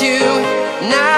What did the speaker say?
heroes tonight.